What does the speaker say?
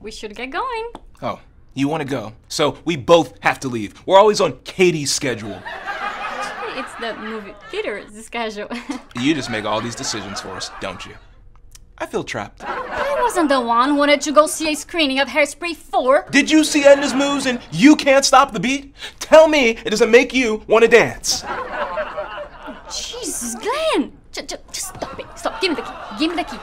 we should get going. Oh, you want to go? So we both have to leave. We're always on Katie's schedule. It's the movie theater's schedule. You just make all these decisions for us, don't you? I feel trapped. I wasn't the one who wanted to go see a screening of Hairspray 4. Did you see Edna's moves and you can't stop the beat? Tell me it doesn't make you want to dance. Jesus, Glenn! Just, just, just stop it. Stop. Give me the key. Give me the key.